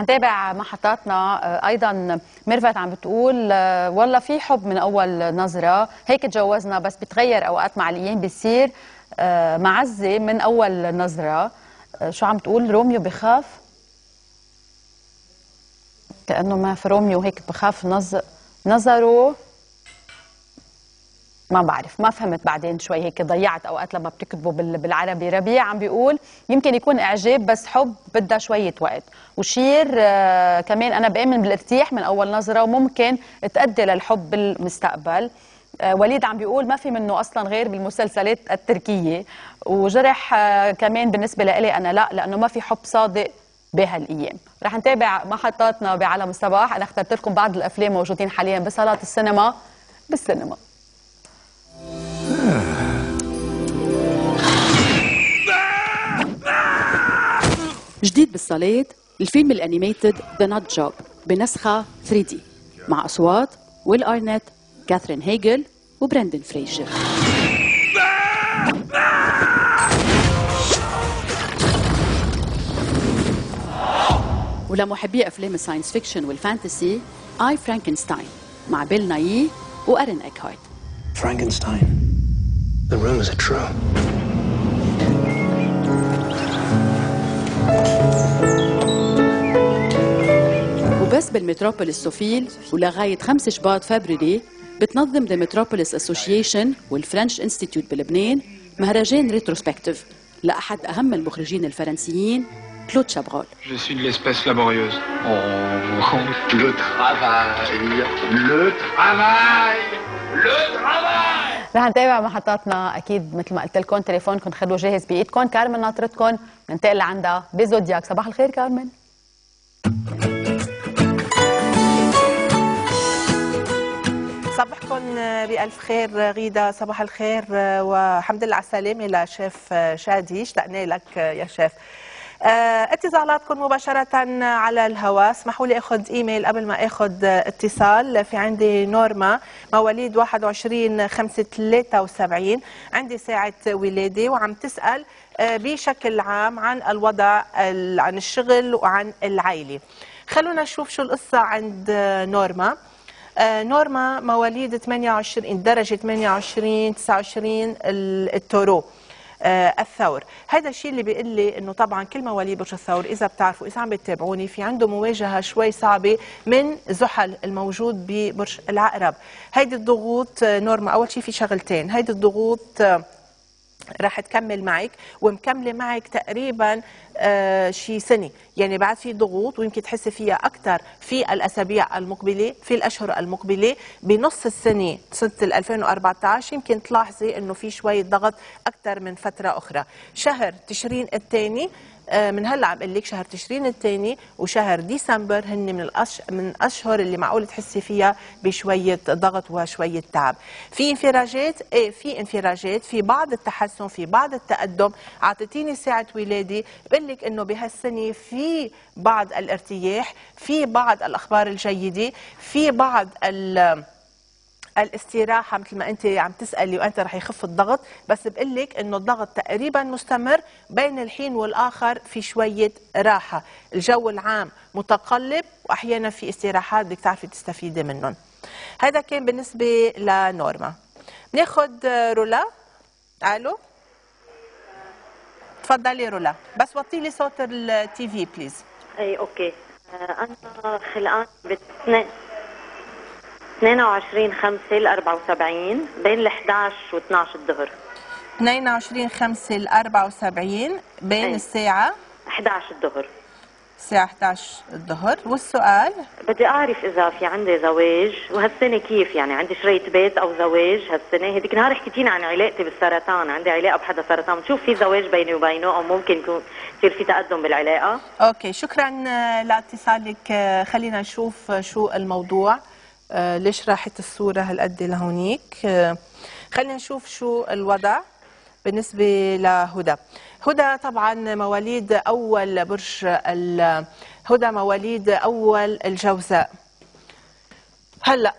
نتابع محطاتنا. أيضا ميرفت عم بتقول والله في حب من أول نظرة. هيك تجوزنا بس بتغير أوقات مع الأيام بيصير. معزة من أول نظرة. شو عم تقول؟ روميو بخاف؟ كأنه ما في روميو هيك بخاف نظر نظره. ما بعرف ما فهمت بعدين شوي هيك ضيعت أوقات لما بتكتبوا بالعربي. ربيع عم بيقول يمكن يكون إعجاب بس حب بدها شوية وقت. وشير آه كمان أنا بآمن بالارتياح من أول نظرة وممكن تؤدي للحب بالمستقبل. آه وليد عم بيقول ما في منه أصلا غير بالمسلسلات التركية. وجرح آه كمان بالنسبة لإلي أنا لا لأنه ما في حب صادق بهالأيام. رح نتابع محطاتنا بعالم الصباح. أنا اخترت لكم بعض الأفلام موجودين حاليا بصالات السينما. بالسينما. جديد بالصالات الفيلم ال animated The Nut Job بنسخة 3D مع أصوات ويل أرنت كاثرين هيجل وبرندن فريشر ولمحبي أفلام ال science fiction وال fantasy I, Frankenstein مع بيل نايي وآرون إيكهارت Frankenstein. The rumors are true. وبس بالمتروبوليس سوفيل ولغاية 5 شباط فبراير بتنظم The Metropolis Association وال French Institute بلبنان مهرجان retrospective لأحد أهم المخرجين الفرنسيين كلود شابرول Je suis de l'espèce laborieuse. Oh, le travail. Le travail. Le travail. رح نتابع محطاتنا أكيد مثل ما قلت لكم تليفونكم خلوه جاهز بإيدكم كارمن ناطرتكم ننتقل لعندها بزودياك صباح الخير كارمن صبحكم بألف خير غيدا صباح الخير والحمد لله على السلامة لشيف شادي اشتقنا لك يا شيف. اتصالاتكم مباشرة على الهواء. اسمحوا لي أخذ إيميل قبل ما أخذ اتصال. في عندي نورما مواليد 21 5 73 عندي ساعة ولادة وعم تسأل بشكل عام عن الوضع عن الشغل وعن العائلة. خلونا نشوف شو القصة عند نورما. آه نورما مواليد 28 درجة 28 29 التورو آه الثور. هذا الشيء اللي بيقول لي إنه طبعا كل مواليد برج الثور إذا بتعرفوا إذا عم بتتابعوني في عنده مواجهة شوي صعبة من زحل الموجود ببرج العقرب. هيدي الضغوط آه نورما أول شيء في شغلتين. هيدي الضغوط آه راح تكمل معك ومكملة معك تقريبا آه شي سنة. يعني بعد في ضغوط ويمكن تحسي فيها أكثر في الأسابيع المقبلة في الأشهر المقبلة. بنص السنة سنة 2014 يمكن تلاحظي إنه في شوية ضغط أكثر من فترة أخرى. شهر تشرين الثاني من هلا عم أقول لك شهر تشرين الثاني وشهر ديسمبر هن من الأش... من الاشهر اللي معقول تحسي فيها بشوية ضغط وشوية تعب. في انفراجات؟ إيه في انفراجات، في بعض التحسن، في بعض التقدم، أعطيتيني ساعة ولادي بقول لك إنه بهالسنة في بعض الارتياح، في بعض الأخبار الجيدة، في بعض ال الاستراحة مثل ما أنت عم تسألي وأنت رح يخف الضغط بس بقول لك إنه الضغط تقريبا مستمر بين الحين والآخر في شوية راحة. الجو العام متقلب وأحيانا في استراحات بدك تعرفي تستفيدي منهم. هذا كان بالنسبة لنورما. ناخد رولا. ألو؟ تفضلي رولا. بس وطي لي صوت ال TV please اي okay. أنا خلقان باثنين 22 5 ل 74 بين ال 11 و 12 الظهر 22 5 ل 74 بين أي. الساعة 11 الظهر. الساعة 11 الظهر. والسؤال؟ بدي أعرف إذا في عندي زواج وهالسنة كيف يعني؟ عندي شريط بيت أو زواج هالسنة؟ هذيك نهار حكيتينا عن علاقتي بالسرطان عندي علاقة بحدا سرطان. بتشوف في زواج بيني وبينه؟ أو ممكن يكون يصير في تقدم بالعلاقة؟ أوكي شكرا آه، لاتصالك آه، خلينا نشوف آه، شو الموضوع. ليش راحت الصورة هالقد لهونيك؟ آه، خلينا نشوف شو الوضع بالنسبة لهدى. هدى طبعا مواليد أول برج هدى مواليد أول الجوزاء. هلا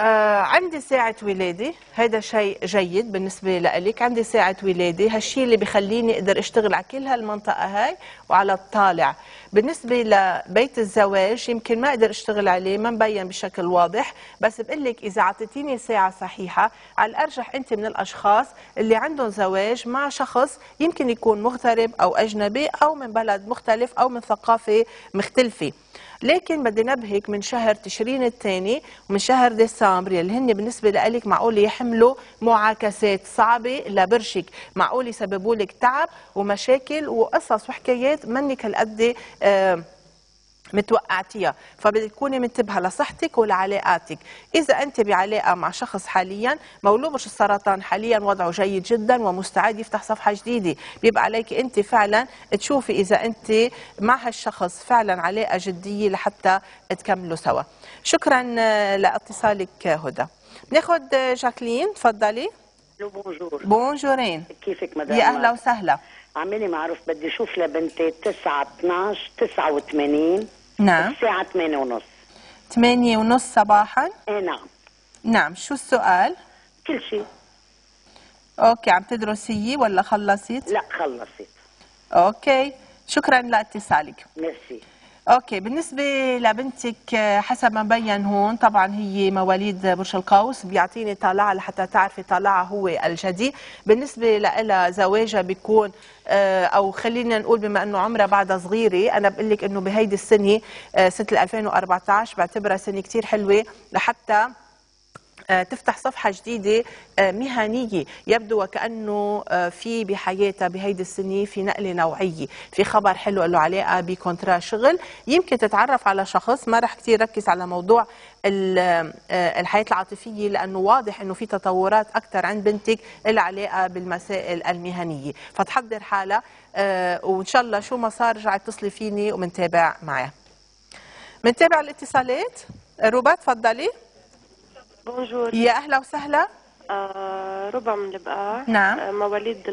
آه عندي ساعة ولادة. هذا شيء جيد بالنسبة لك عندي ساعة ولادة. هالشيء اللي بخليني أقدر أشتغل على كل هالمنطقة هاي وعلى الطالع. بالنسبة لبيت الزواج يمكن ما أقدر أشتغل عليه ما مبين بشكل واضح. بس بقول لك إذا أعطيتيني ساعة صحيحة على الأرجح أنت من الأشخاص اللي عندهم زواج مع شخص يمكن يكون مغترب أو أجنبي أو من بلد مختلف أو من ثقافة مختلفة. لكن بدي نبهك من شهر تشرين الثاني ومن شهر ديسمبر يلي هن بالنسبة لك معقول يحملوا معاكسات صعبة لبرشك. معقول يسببوا لك تعب ومشاكل وقصص وحكايات منك هالقد متوقعتيها فبدك تكوني منتبهة لصحتك ولعلاقاتك. إذا أنت بعلاقة مع شخص حاليا مولومش السرطان حاليا وضعه جيد جدا ومستعد يفتح صفحة جديدة. بيبقى عليك أنت فعلا تشوفي إذا أنت مع هالشخص فعلا علاقة جدية لحتى تكملوا سوا. شكرا آه، لإتصالك هدى. ناخذ جاكلين تفضلي. بونجور بونجورين كيفك مدام؟ يا أهلا وسهلا. عملي معروف بدي أشوف لبنتي 9 12 89 نعم. الساعة 8 ونص. 8 ونص صباحا؟ إيه نعم. نعم. شو السؤال؟ كل شيء okay عم تدرسي ولا خلصت لا خلصت okay. شكرا لاتصالك. merci. okay بالنسبة لبنتك آه، حسب ما بين هون طبعا هي مواليد برج القوس بيعطيني طالعها لحتى تعرفي طالعها هو الجدي. بالنسبة لها زواجها بيكون آه، أو خلينا نقول بما إنه عمرها بعدها صغيرة أنا بقول لك إنه بهيدي السنة آه، سنه 2014 بعتبرها سنة كثير حلوة لحتى آه، تفتح صفحة جديدة آه، مهنية. يبدو وكأنه آه، في بحياتها بهيدي السنة في نقلة نوعية. في خبر حلو له علاقة بكونترا شغل. يمكن تتعرف على شخص ما رح كتير ركز على موضوع ال- آه، الحياة العاطفية لأنه واضح أنه في تطورات أكثر عند بنتك لها علاقة بالمسائل المهنية. فتحضر حالها آه، وإن شاء الله شو ما صار رجع اتصلي فيني ومنتابع معها منتابع الاتصالات؟ روبا تفضلي. بونجور. يا أهلا وسهلا. آه ربع من البقاع. نعم. آه مواليد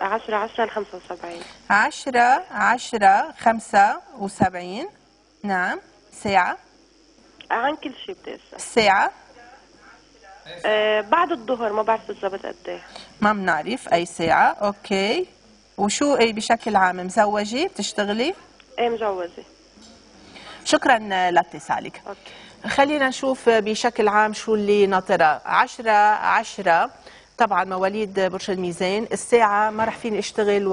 عشرة الخمسة وسبعين. عشرة عشرة خمسة وسبعين. نعم. ساعة. عن كل شيء بدي أسأل الساعة آه بعد الظهر ما بعرف بالضبط قد إيه. ما بنعرف أي ساعة. okay. وشو أي بشكل عام؟ مزوجة؟ بتشتغلي؟ إيه مجوزة شكرا لاتصالك okay. خلينا نشوف بشكل عام شو اللي ناطرة. عشرة عشرة طبعا مواليد برج الميزان الساعة ما رح فيني أشتغل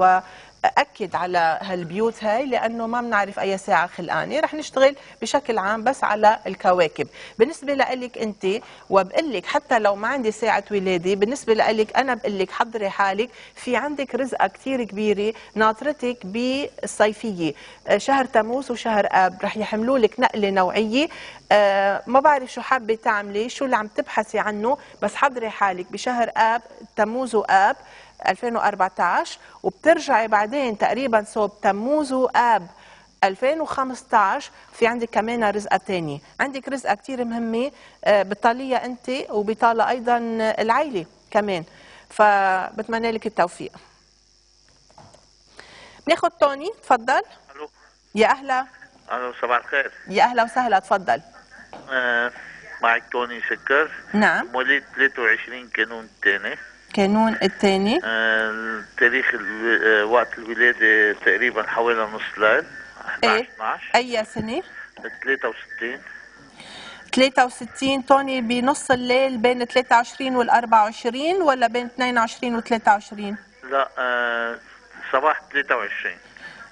وأكد على هالبيوت هاي لأنه ما بنعرف أي ساعة خلقانة. رح نشتغل بشكل عام بس على الكواكب. بالنسبة لك أنت وبقول لك حتى لو ما عندي ساعة ولادة بالنسبة لك أنا بقول لك حضري حالك في عندك رزقة كتير كبيرة ناطرتك بالصيفية. آه، شهر تموز وشهر آب رح يحملوا لك نقلة نوعية. آه، ما بعرف شو حابة تعملي شو اللي عم تبحثي عنه بس حضري حالك بشهر آب تموز وآب. 2014 وبترجعي بعدين تقريبا صوب تموز وآب 2015 في عندك كمان رزقة تانية. عندك رزقة كتير مهمة آه، بتطاليها أنت وبيطالة أيضا العيلة كمان. فبتمنى لك التوفيق. بناخد توني تفضل. ألو. يا أهلا. ألو صباح الخير. يا أهلا وسهلا تفضل. آه معك توني سكر. نعم. مواليد 23 كانون الثاني كانون الثاني. آه تاريخ. آه وقت الولادة تقريبا حوالي نص ليل 11 إيه 12 أي سنة؟ 63 63 توني بنص الليل بين 23 وال 24 ولا بين 22 و 23 لا آه صباح 23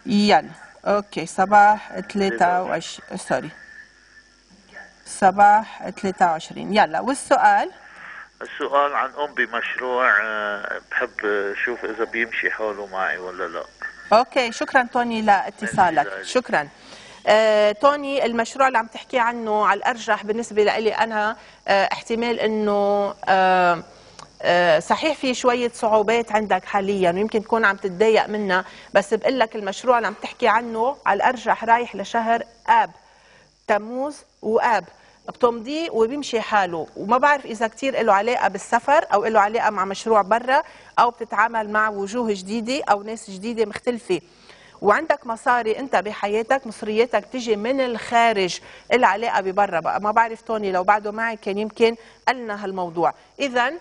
يلا. okay صباح 23 sorry. صباح 23 يلا والسؤال؟ السؤال عن أم بمشروع آه بحب أشوف إذا بيمشي حاله معي ولا لا. okay شكرا توني لاتصالك. لك. شكرا. آه، توني المشروع اللي عم تحكي عنه على الأرجح بالنسبة لي أنا آه، احتمال إنه آه، آه، صحيح في شوية صعوبات عندك حاليا ويمكن تكون عم تتضايق منها بس بقول لك المشروع اللي عم تحكي عنه على الأرجح رايح لشهر آب. تموز وآب. بتمضيه وبيمشي حاله. وما بعرف إذا كتير له علاقة بالسفر أو له علاقة مع مشروع برا أو بتتعامل مع وجوه جديدة أو ناس جديدة مختلفة. وعندك مصاري أنت بحياتك مصرياتك تجي من الخارج. العلاقه ببرا بقى. ما بعرف توني لو بعده معي كان يمكن قلنا هالموضوع. اذا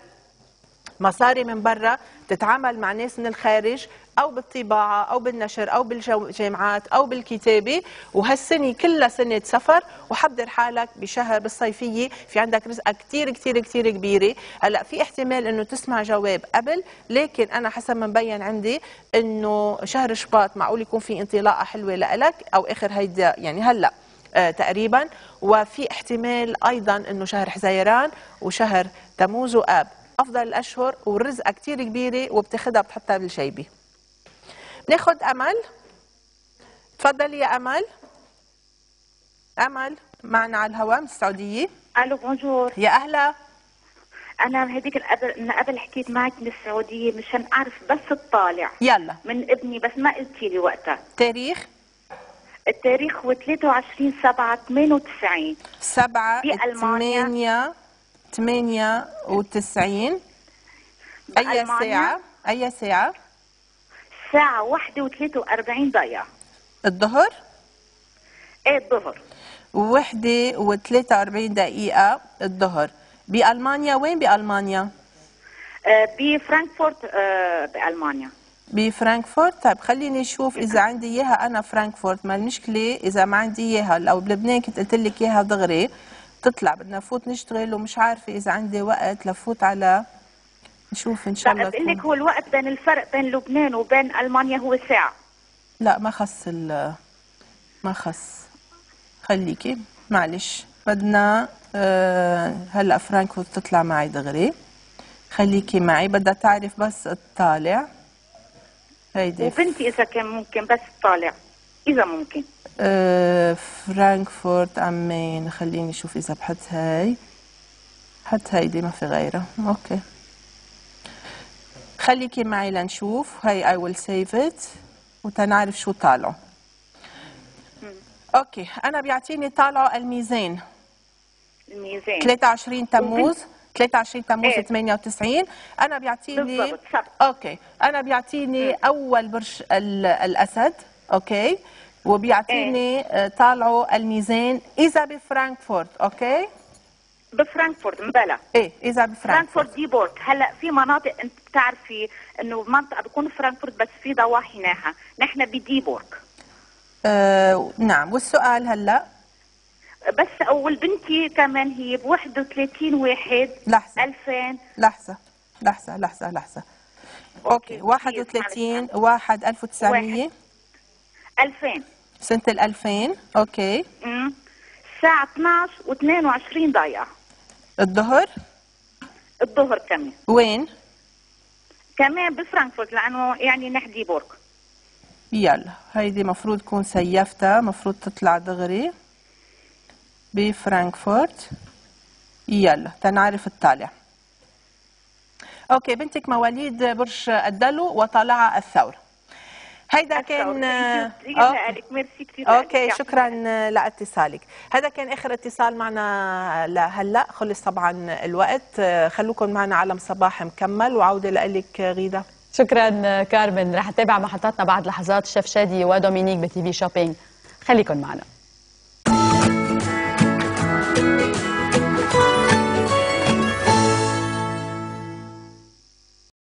مصاري من برا تتعامل مع ناس من الخارج أو بالطباعة أو بالنشر أو بالجامعات أو بالكتابة. وهالسنة كلها سنة سفر. وحضر حالك بشهر بالصيفية. في عندك رزقة كثير كثير كثير كبيرة. هلأ في احتمال إنه تسمع جواب قبل. لكن أنا حسب ما مبين عندي إنه شهر شباط معقول يكون في انطلاقة حلوة لك أو آخر هيدا. يعني هلأ آه تقريبا. وفي احتمال أيضا إنه شهر حزيران وشهر تموز وآب. أفضل الأشهر والرزقة كثير كبيرة وبتاخدها بتحطها بالجيبه ناخد أمل. تفضلي يا أمل. أمل معنا على الهواء من السعودية. ألو بونجور. يا أهلا. أنا هذيك قبل من قبل حكيت معك من السعودية مشان أعرف بس الطالع. يلا. من ابني بس ما قلتي لي وقتها. تاريخ؟ التاريخ هو 23 7 98 7 بألمانيا. 8 98 أي بألمانيا. ساعة؟ أي ساعة؟ الساعة واحدة و43 دقيقة الظهر؟ إيه الظهر. وحدة و43 دقيقة الظهر. بألمانيا؟ وين بألمانيا؟ آه بفرانكفورت آه بألمانيا. بفرانكفورت؟ طيب خليني أشوف إذا عندي إياها. أنا فرانكفورت ما المشكلة إذا ما عندي إياها لو بلبنان كنت قلت لك إياها دغري. تطلع بدنا نفوت نشتغل ومش عارفة إذا عندي وقت لفوت على نشوف إن شاء الله بقول لك هو الوقت بين الفرق بين لبنان وبين ألمانيا هو ساعة. لا ما خص ال ما خص. خليكي معلش. بدنا آه هلا فرانكفورت تطلع معي دغري. خليكي معي بدها تعرف بس الطالع. هيدي وبنتي إذا كان ممكن بس طالع إذا ممكن. آه فرانكفورت عمان خليني أشوف إذا بحط هاي. حط هيدي ما في غيرها okay. خليكي معي لنشوف. هاي I will save it. وتنعرف شو طالعه. okay. أنا بيعطيني طالعه الميزان. الميزان. 23 تموز. 23 تموز إيه. 98 أنا بيعطيني بالضبط okay. أنا بيعطيني أول برج ال- الأسد. okay. وبيعطيني آه، طالعه الميزان إذا بفرانكفورت okay؟ بفرانكفورت مبلا. إيه إذا بفرانكفورت. فرانكفورت ديبورغ هلا في مناطق أنت بتعرفي إنه منطقة بتكون فرانكفورت بس في ضواحيناها نحن بديبورغ. آه نعم. والسؤال هلا؟ بس أول بنتي كمان هي ب 31 واحد. لحظة. 2000 لحظة. لحظة لحظة لحظة. okay. 31 1 1900 2000 سنة ال 2000 okay. امم الساعة 12 و22 دقيقة الظهر؟ الظهر كمان. وين؟ كمان بفرانكفورت لأنه يعني نحن بديبورغ. يلا هيدي مفروض تكون سيفتها مفروض تطلع دغري. بفرانكفورت. يلا تنعرف الطالع. okay بنتك مواليد برج الدلو وطالعة الثور هيدا كان ميرسي كثير okay شكرا لاتصالك. هذا كان آخر اتصال معنا لهلأ. خلص طبعا الوقت. خلوكم معنا عالم صباح مكمل. وعودة لك غيده شكرا كارمن. رح نتابع محطاتنا بعد لحظات. الشيف شادي ودومينيك بتي في shopping خليكن معنا.